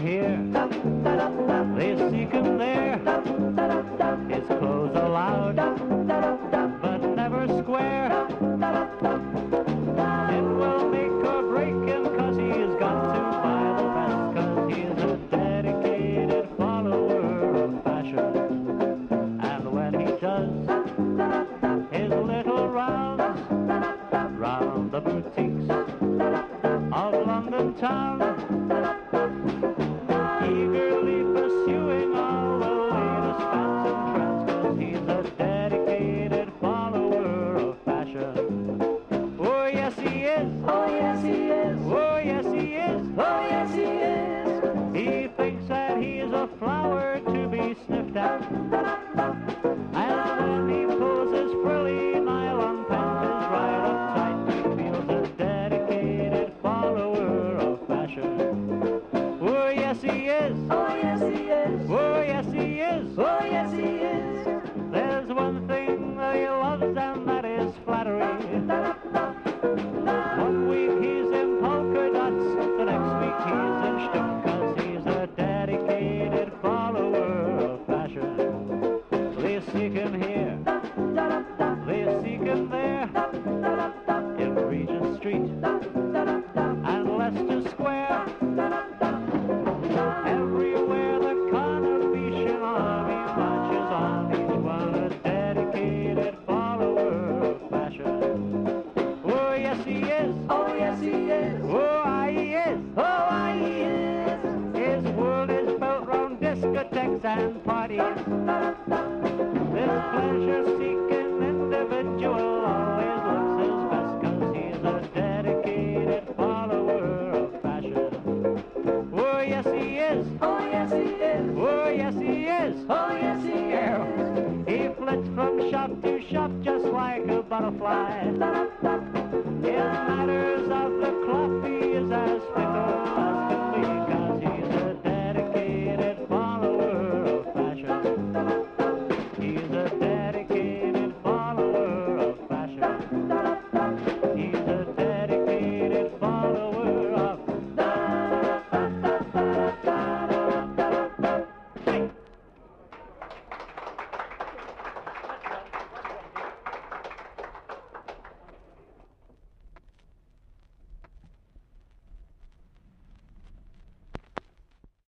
here, they seek him there. His clothes are loud, but never square. It will make or break him cause he's got to buy the best cause he's a dedicated follower of fashion. And when he does his little rounds round the boutiques of London town, is. Oh yes he is. Oh yes he is. Oh yes he is. He thinks that he's a flower to be sniffed at. And when he pulls his frilly nylon pants right up tight, he feels a dedicated follower of fashion. Oh yes he is. Oh yes he is. Oh yes he is. Oh They seek him is. Oh, yes, he can. He flits from shop to shop just like a butterfly. It matters.